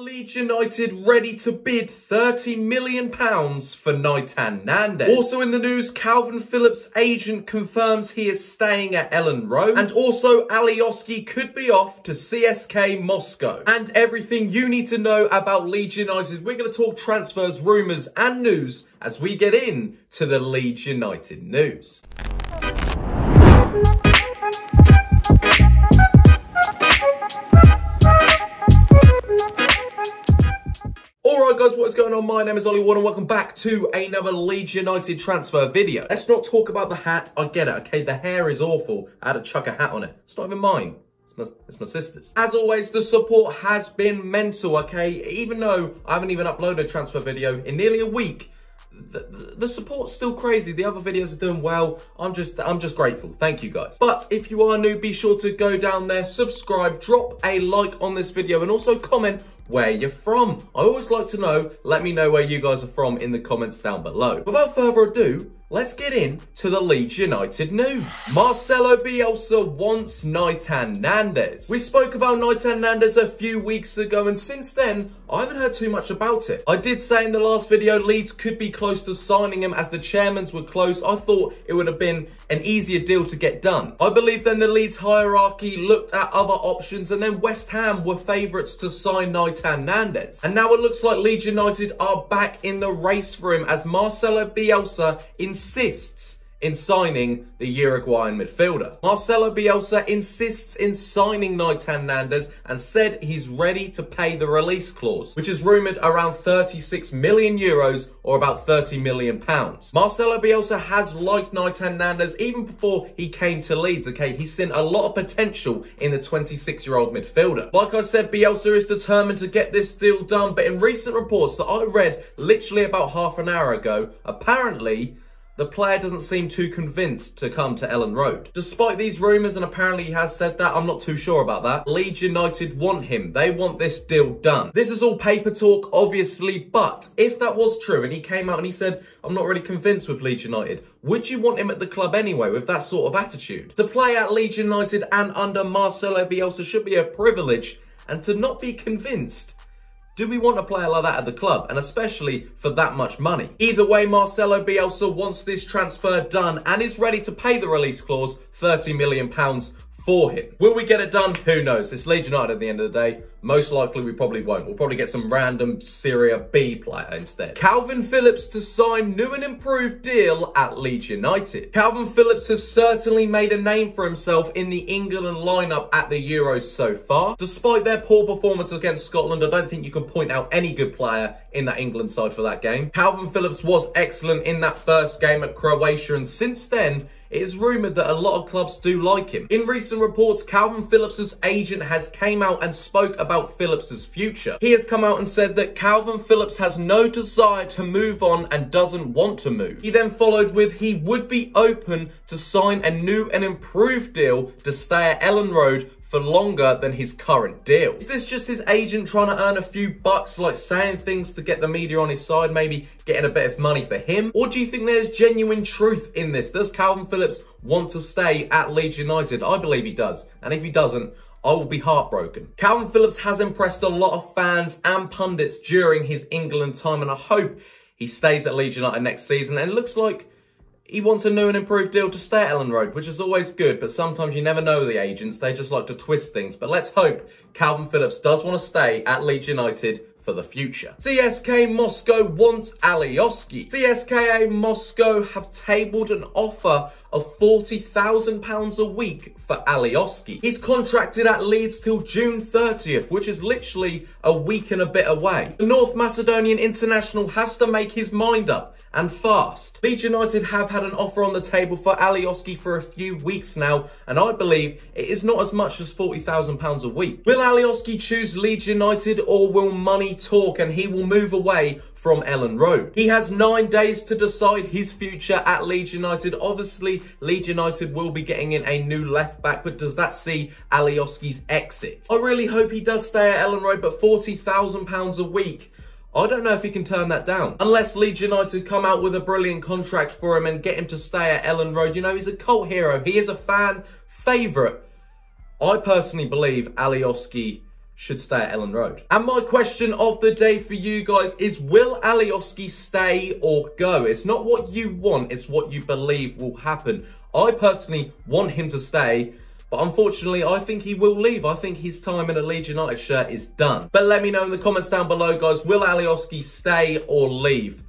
Leeds United ready to bid £30 million for Nahitan Nandez? Also in the news, Kalvin Phillips' agent confirms he is staying at Elland Road. And also, Alioski could be off to CSKA Moscow. And everything you need to know about Leeds United. We're going to talk transfers, rumours and news as we get in to the Leeds United news. Guys, what is going on? My name is Ollie Ward and welcome back to another Leeds United transfer video. Let's not talk about the hat, I get it, okay? The hair is awful. I had to chuck a hat on it. It's not even mine. It's my, it's my sister's. As always, the support has been mental, okay? Even though I haven't even uploaded a transfer video in nearly a week, the, the, support's still crazy. The other videos are doing well. I'm just I'm just grateful. Thank you guys. But if you are new, be sure to go down there, subscribe, drop a like on this video, and also comment where you're from. I always like to know, let me know where you guys are from in the comments down below. Without further ado, let's get in to the Leeds United news. Marcelo Bielsa wants Nahitan Nandez. We spoke about Nahitan Nandez a few weeks ago and since then, I haven't heard too much about it. I did say in the last video, Leeds could be close to signing him as the chairmans were close. I thought it would have been an easier deal to get done. I believe then the Leeds hierarchy looked at other options and then West Ham were favourites to sign Nahitan Nandez. And now it looks like Leeds United are back in the race for him as Marcelo Bielsa insists in signing the Uruguayan midfielder. Marcelo Bielsa insists in signing Nahitan Hernandez and said he's ready to pay the release clause, which is rumoured around 36 million euros or about 30 million pounds. Marcelo Bielsa has liked Nahitan Hernandez even before he came to Leeds, okay? He's seen a lot of potential in the 26-year-old midfielder. Like I said, Bielsa is determined to get this deal done, but in recent reports that I read literally about half an hour ago, apparently the player doesn't seem too convinced to come to Elland Road. Despite these rumours, and apparently he has said that, I'm not too sure about that, Leeds United want him. They want this deal done. This is all paper talk, obviously, but if that was true and he came out and he said, I'm not really convinced with Leeds United, would you want him at the club anyway with that sort of attitude? To play at Leeds United and under Marcelo Bielsa should be a privilege, and to not be convinced do we want a player like that at the club, and especially for that much money? Either way, Marcelo Bielsa wants this transfer done and is ready to pay the release clause, £30 million for him. Will we get it done? Who knows? It's Leeds United at the end of the day. Most likely we probably won't. We'll probably get some random Serie B player instead. Kalvin Phillips to sign new and improved deal at Leeds United. Kalvin Phillips has certainly made a name for himself in the England lineup at the Euros so far. Despite their poor performance against Scotland, I don't think you can point out any good player in that England side for that game. Kalvin Phillips was excellent in that first game at Croatia and since then it is rumoured that a lot of clubs do like him. In recent reports, Kalvin Phillips' agent has came out and spoke about Phillips' future. He has come out and said that Kalvin Phillips has no desire to move on and doesn't want to move. He then followed with he would be open to sign a new and improved deal to stay at Elland Road for longer than his current deal. Is this just his agent trying to earn a few bucks, like saying things to get the media on his side, maybe getting a bit of money for him? Or do you think there's genuine truth in this? Does Kalvin Phillips want to stay at Leeds United? I believe he does. And if he doesn't, I will be heartbroken. Kalvin Phillips has impressed a lot of fans and pundits during his England time, and I hope he stays at Leeds United next season. And it looks like he wants a new and improved deal to stay at Elland Road, which is always good, but sometimes you never know the agents. They just like to twist things. But let's hope Kalvin Phillips does want to stay at Leeds United for the future. CSKA Moscow wants Alioski. CSKA Moscow have tabled an offer of £40,000 a week for Alioski. He's contracted at Leeds till June 30th, which is literally a week and a bit away. The North Macedonian international has to make his mind up and fast. Leeds United have had an offer on the table for Alioski for a few weeks now, and I believe it is not as much as £40,000 a week. Will Alioski choose Leeds United or will money talk and he will move away from Elland Road. He has nine days to decide his future at Leeds United. Obviously, Leeds United will be getting in a new left back, but does that see Alioski's exit? I really hope he does stay at Elland Road, but £40,000 a week I don't know if he can turn that down. Unless Leeds United come out with a brilliant contract for him and get him to stay at Elland Road. You know, he's a cult hero. He is a fan favourite. I personally believe Alioski should stay at Elland Road. And my question of the day for you guys is, will Alioski stay or go? It's not what you want, it's what you believe will happen. I personally want him to stay, but unfortunately, I think he will leave. I think his time in a Leeds United shirt is done. But let me know in the comments down below, guys, will Alioski stay or leave?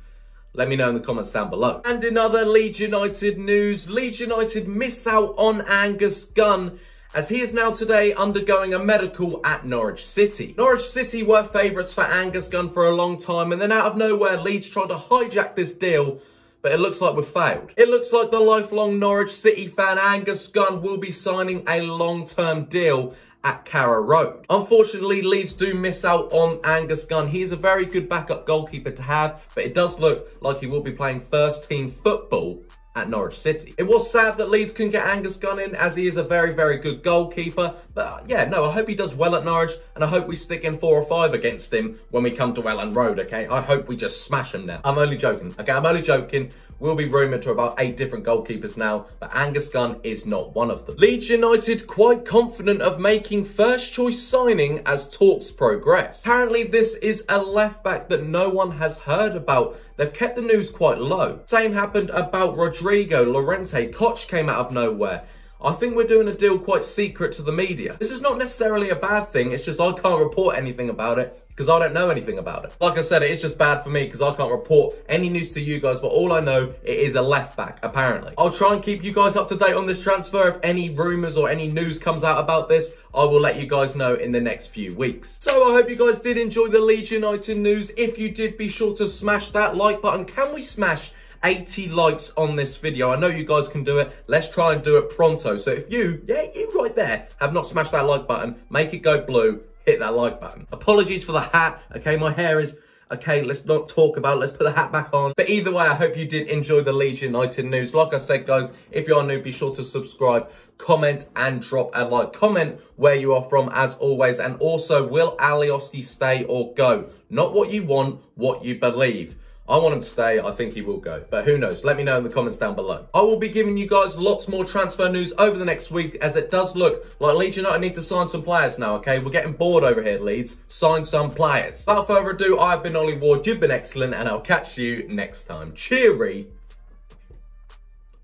Let me know in the comments down below. And in other Leeds United news, Leeds United miss out on Angus Gunn as he is now today undergoing a medical at Norwich City. Norwich City were favourites for Angus Gunn for a long time and then out of nowhere Leeds tried to hijack this deal but it looks like we've failed. It looks like the lifelong Norwich City fan Angus Gunn will be signing a long-term deal at Carrow Road. Unfortunately, Leeds do miss out on Angus Gunn. He is a very good backup goalkeeper to have, but it does look like he will be playing first team football at Norwich City. It was sad that Leeds couldn't get Angus Gunn in as he is a very, very good goalkeeper. But uh, yeah, no, I hope he does well at Norwich and I hope we stick in four or five against him when we come to Elland Road, okay? I hope we just smash him now. I'm only joking, okay? I'm only joking will be rumoured to about eight different goalkeepers now, but Angus Gunn is not one of them. Leeds United quite confident of making first choice signing as talks progress. Apparently this is a left back that no one has heard about. They've kept the news quite low. Same happened about Rodrigo, Llorente, Koch came out of nowhere. I think we're doing a deal quite secret to the media. This is not necessarily a bad thing, it's just I can't report anything about it because I don't know anything about it. Like I said, it's just bad for me because I can't report any news to you guys, but all I know, it is a left back, apparently. I'll try and keep you guys up to date on this transfer. If any rumours or any news comes out about this, I will let you guys know in the next few weeks. So I hope you guys did enjoy the Leeds United news. If you did, be sure to smash that like button. Can we smash 80 likes on this video. I know you guys can do it. Let's try and do it pronto. So if you, yeah, you right there, have not smashed that like button, make it go blue, hit that like button. Apologies for the hat. Okay, my hair is Okay, let's not talk about it. Let's put the hat back on. But either way, I hope you did enjoy the Leeds United news. Like I said, guys, if you are new, be sure to subscribe, comment, and drop a like. Comment where you are from, as always. And also, will Alioski stay or go? Not what you want, what you believe. I want him to stay. I think he will go. But who knows? Let me know in the comments down below. I will be giving you guys lots more transfer news over the next week as it does look like Leeds United need to sign some players now, okay? We're getting bored over here, Leeds. Sign some players. Without further ado, I've been Ollie Ward. You've been excellent and I'll catch you next time. Cheery.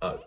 Oh.